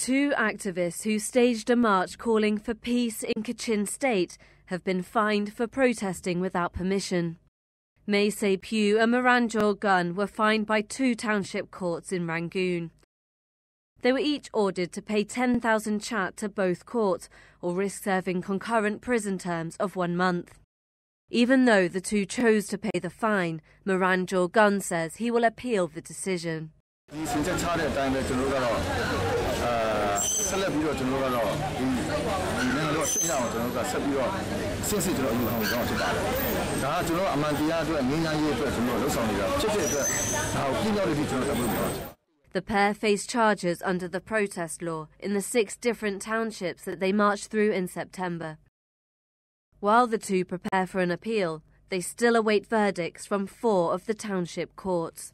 Two activists who staged a march calling for peace in Kachin State have been fined for protesting without permission. May Se and Maranjor Gun were fined by two township courts in Rangoon. They were each ordered to pay 10,000 kyat to both courts or risk serving concurrent prison terms of one month. Even though the two chose to pay the fine, Maranjor Gun says he will appeal the decision. The pair face charges under the protest law in the six different townships that they marched through in September. While the two prepare for an appeal, they still await verdicts from four of the township courts.